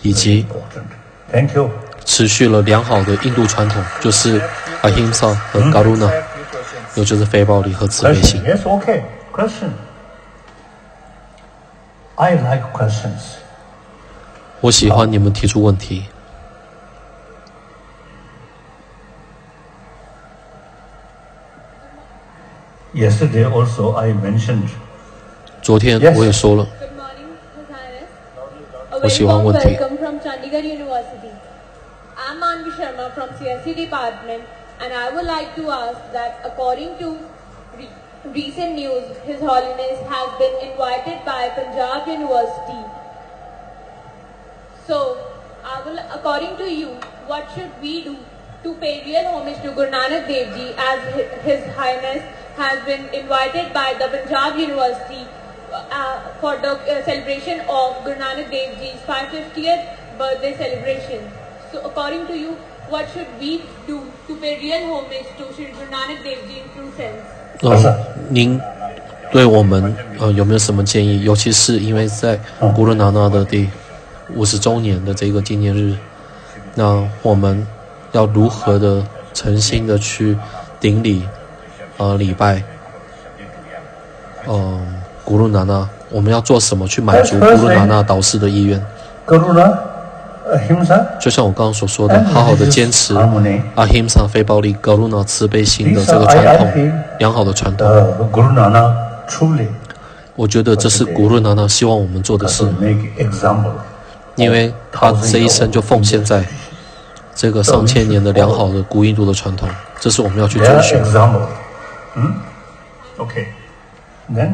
以及持续了良好的印度传统，就是 Ahimsa 和 garuna，也就是非暴力和慈悲心。Yes, okay. Question. I like questions. 我喜欢你们提出问题。Yesterday also I mentioned. 昨天我也说了。我喜欢问题。I'm Manvi <laughs> Sharma from CSE department and I would like to ask that according to re recent news, His Holiness has been invited by Punjab University. So, will, according to you, what should we do to pay real homage to Guru Nanak Dev Ji as His Highness has been invited by the Punjab University uh, for the uh, celebration of Guru Nanak Dev Ji's 550th birthday celebration. So according to you, what should we do to pay real homage to Sri Guru Nanak Dev Ji in true sense? 呃，您对我们呃有没有什么建议？尤其是因为在古鲁纳纳的第五十周年的这个纪念日，那我们要如何的诚心的去顶礼呃礼拜，嗯，古鲁纳纳，我们要做什么去满足古鲁纳纳导师的意愿？就像我刚刚所说的，好好的坚持阿 himsa 非暴力、格鲁纳慈悲心的这个传统，良好的传统。我觉得这是古鲁纳纳希望我们做的事，因为他这一生就奉献在这个上千年的良好的古印度的传统，这是我们要去遵循。嗯，OK，then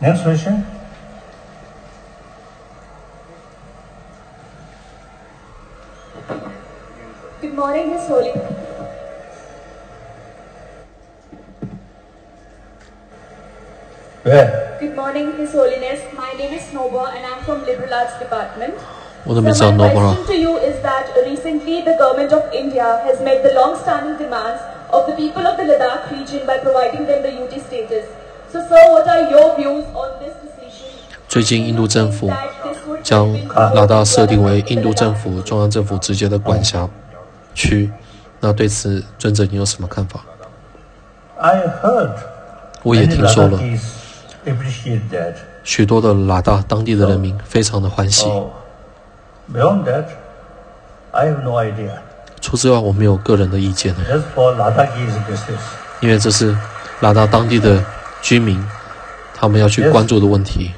next question。Good morning, His Holy. Where? Good morning, His Holiness. My name is Nova and I'm from Liberal Arts Department. So my question to you is that recently the government of India has met the long-standing demands of the people of the Ladakh region by providing them the UT status. So sir, what are your views on this decision? 最近，印度政府将拉达设定为印度政府中央政府直接的管辖区，那对此尊者你有什么看法？我也听说了，许多的拉达当地的人民非常的欢喜。除此之外，我没有个人的意见。因为这是拉达当地的 居民，他们要去关注的问题。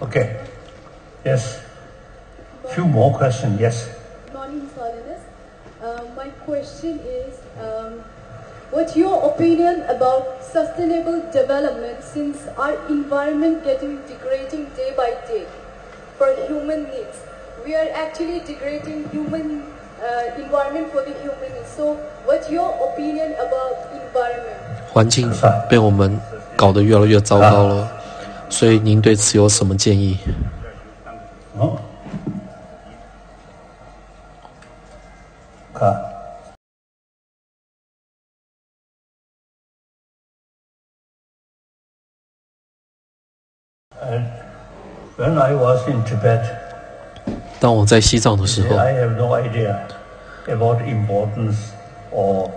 Okay. Yes. Few more questions. Yes. Good morning, Holiness. Uh, my question is, um, what's your opinion about sustainable development since our environment getting degrading day by day for human needs? We are actually degrading human uh, environment for the human needs. So, what's your opinion about environment? 环境被我们搞得越来越糟糕了。所以您对此有什么建议？哦，看。When I was in Tibet，当我在西藏的时候，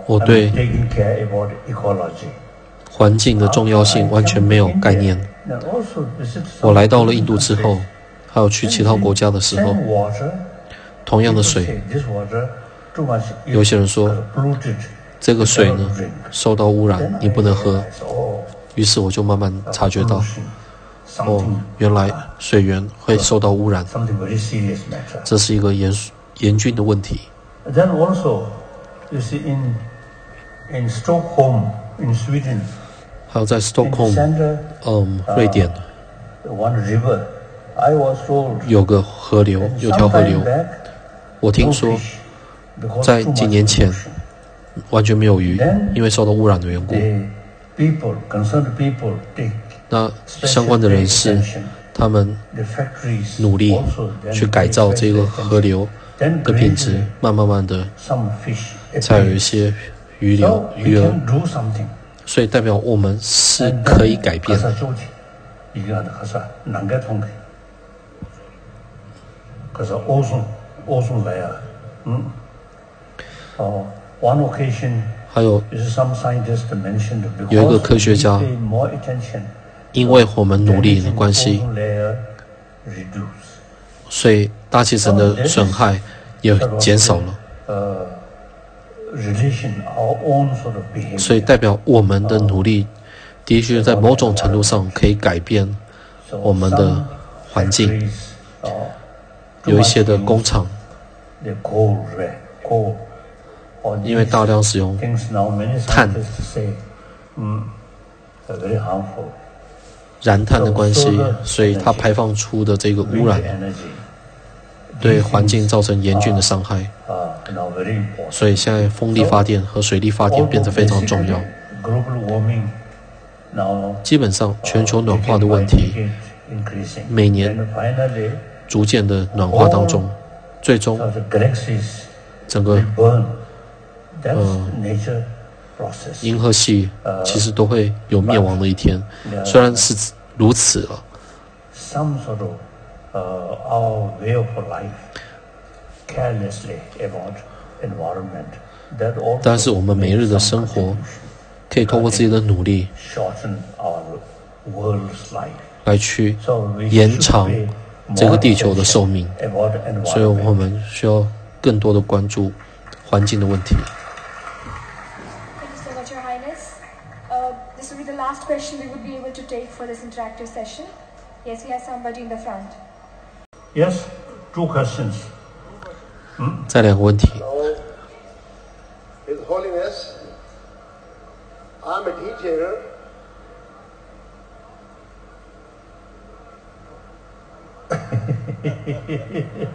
我对。环境的重要性完全没有概念。我来到了印度之后，还有去其他国家的时候，同样的水，有些人说这个水呢受到污染，你不能喝。于是我就慢慢察觉到，哦，原来水源会受到污染，这是一个严严峻的问题。还有在 Stockholm，嗯，瑞典，有个河流，有条河流。我听说，在几年前完全没有鱼，因为受到污染的缘故。那相关的人士他们努力去改造这个河流的品质，慢慢慢的，才有一些鱼流鱼儿，所以代表我们是可以改变。还有有一个科学家。因为我们努力的关系，所以大气层的损害也减少了。所以代表我们的努力，的确在某种程度上可以改变我们的环境。有一些的工厂，因为大量使用碳嗯。燃炭的关系，所以它排放出的这个污染，对环境造成严峻的伤害。所以现在风力发电和水力发电变得非常重要。基本上，全球暖化的问题，每年逐渐的暖化当中，最终整个呃。银河系其实都会有灭亡的一天，虽然是如此了。但是我们每日的生活可以通过自己的努力来去延长这个地球的寿命，所以我们需要更多的关注环境的问题。question we would be able to take for this interactive session. Yes, we have somebody in the front. Yes, two questions. 再两个问题。His Holiness, I'm a teacher.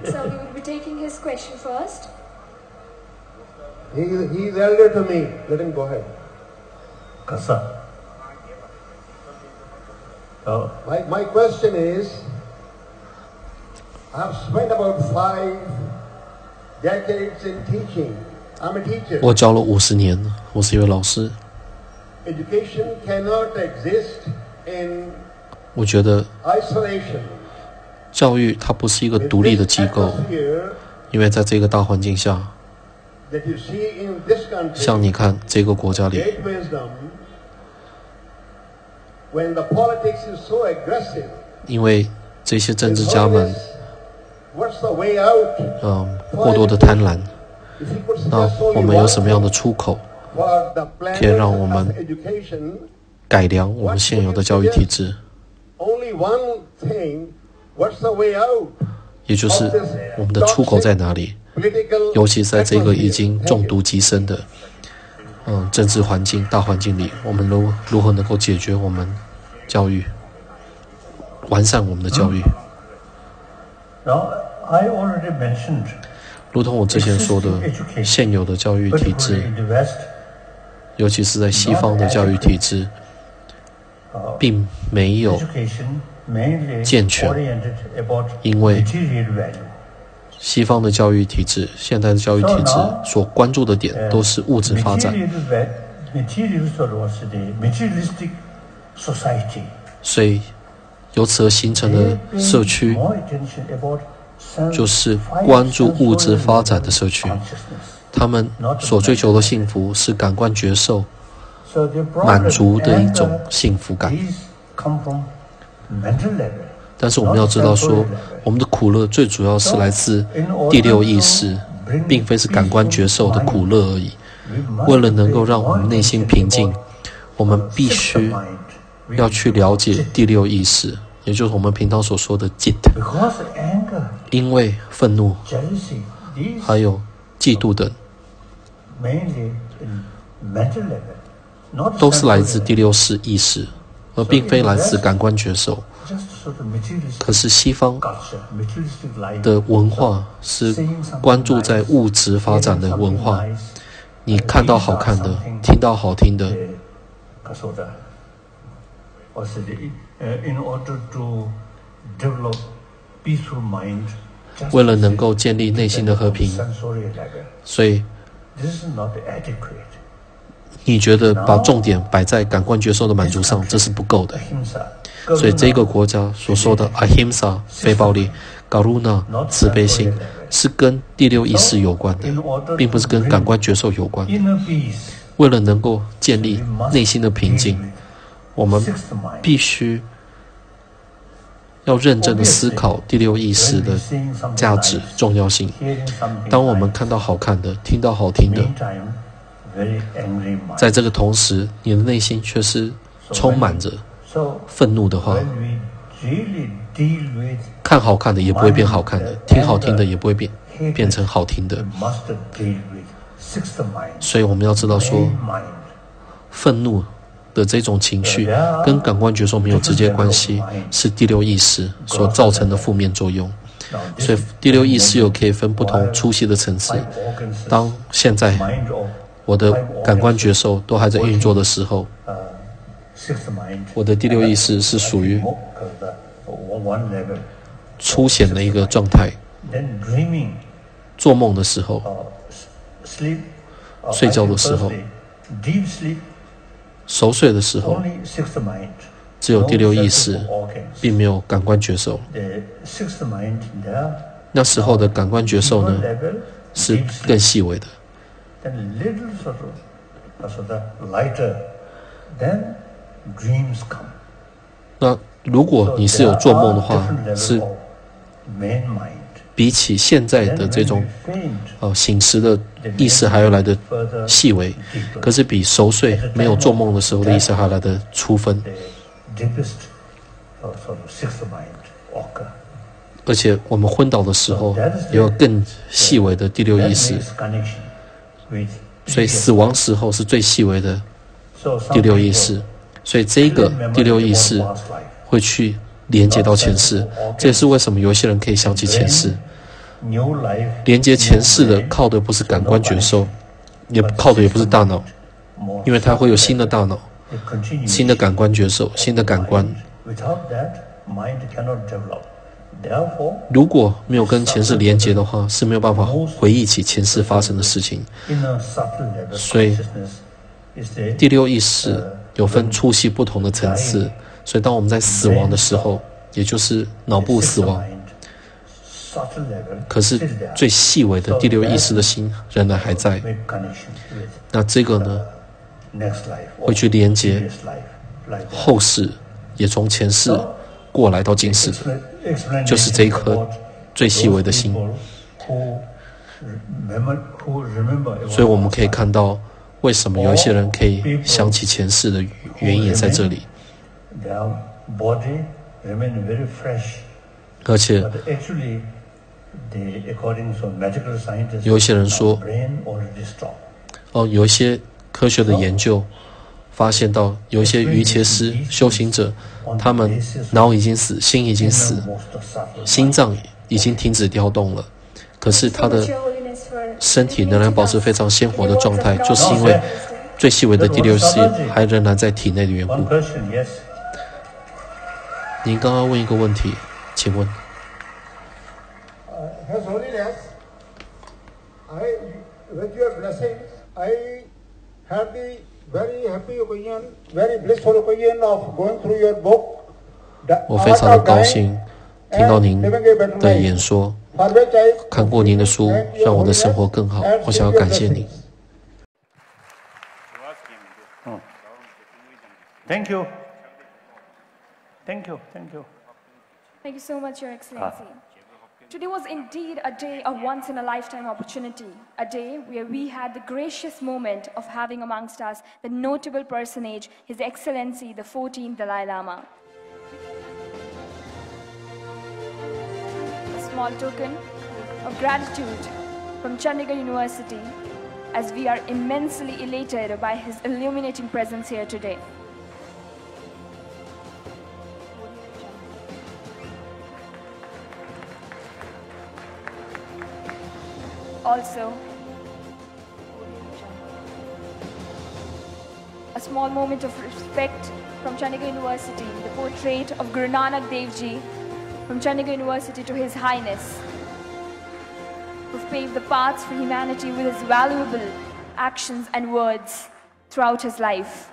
so we will be taking his question first. He, he's elder to me. Let him go ahead. Kasa. My, my question is, I've spent about five decades in teaching. I'm a teacher. 我教了五十年，我是一位老师。Education cannot exist in 我觉得 isolation. 教育它不是一个独立的机构，因为在这个大环境下，像你看这个国家里。因为这些政治家们，嗯，过多的贪婪，那我们有什么样的出口，可以让我们改良我们现有的教育体制？也就是我们的出口在哪里？尤其在这个已经中毒极深的。嗯，政治环境、大环境里，我们如如何能够解决我们教育，完善我们的教育？，I already mentioned，如同我之前说的，现有的教育体制，尤其是在西方的教育体制，并没有健全，因为。西方的教育体制，现代的教育体制所关注的点都是物质发展，所以由此而形成的社区，就是关注物质发展的社区。他们所追求的幸福是感官觉受、满足的一种幸福感。但是我们要知道，说我们的苦乐最主要是来自第六意识，并非是感官觉受的苦乐而已。为了能够让我们内心平静，我们必须要去了解第六意识，也就是我们平常所说的 “jit”。因为愤怒、还有嫉妒等，都是来自第六识意识，而并非来自感官觉受。可是西方的文化是关注在物质发展的文化，你看到好看的，听到好听的。为了能够建立内心的和平，所以你觉得把重点摆在感官觉受的满足上，这是不够的。所以这个国家所说的 ahimsa 非暴力，garuna 慈悲心，是跟第六意识有关的，并不是跟感官觉受有关。为了能够建立内心的平静，我们必须。要认真的思考第六意识的价值重要性。当我们看到好看的，听到好听的，在这个同时，你的内心却是充满着愤怒的话，看好看的也不会变好看的，听好听的也不会变变成好听的。所以我们要知道说，愤怒。的这种情绪跟感官觉受没有直接关系，是第六意识所造成的负面作用。所以第六意识又可以分不同粗细的层次。当现在我的感官觉受都还在运作的时候，我的第六意识是属于粗显的一个状态。做梦的时候，睡觉的时候。熟睡的时候，只有第六意识，并没有感官觉受。那时候的感官觉受呢，是更细微的。那如果你是有做梦的话，是。比起现在的这种，呃，醒时的意识还要来的细微，可是比熟睡没有做梦的时候的意识还来的粗分。而且我们昏倒的时候，也有更细微的第六意识，所以死亡时候是最细微的第六意识，所以这个第六意识会去连接到前世，这也是为什么有些人可以想起前世。连接前世的靠的不是感官觉受，也靠的也不是大脑，因为它会有新的大脑、新的感官觉受、新的感官。如果没有跟前世连接的话，是没有办法回忆起前世发生的事情。所以第六意识有分粗细不同的层次，所以当我们在死亡的时候，也就是脑部死亡。可是最细微的第六意识的心仍然还在，那这个呢，会去连接后世，也从前世过来到今世，就是这一颗最细微的心。所以我们可以看到，为什么有一些人可以想起前世的原因也在这里，而且。有一些人说，哦，有一些科学的研究发现到，有一些瑜伽师、修行者，他们脑已经死，心已经死，心脏已经停止跳动了，可是他的身体仍然保持非常鲜活的状态就是因为最细微的第六息还仍然在体内的缘故。您刚刚问一个问题请问。<laughs> 我非常的高兴听到您的演说。看过您的书，让我的生活更好。我想要感谢您。嗯，Thank you, thank you, thank you. Thank you so much, Your Excellency. Today was indeed a day of once in a lifetime opportunity, a day where we had the gracious moment of having amongst us the notable personage, His Excellency the 14th Dalai Lama. Small token of gratitude from Chandigarh University as we are immensely elated by his illuminating presence here today. also a small moment of respect from Chandigarh University, the portrait of Guru Nanak Dev Ji, from Chandigarh University to His Highness, who've paved the paths for humanity with his valuable actions and words throughout his life.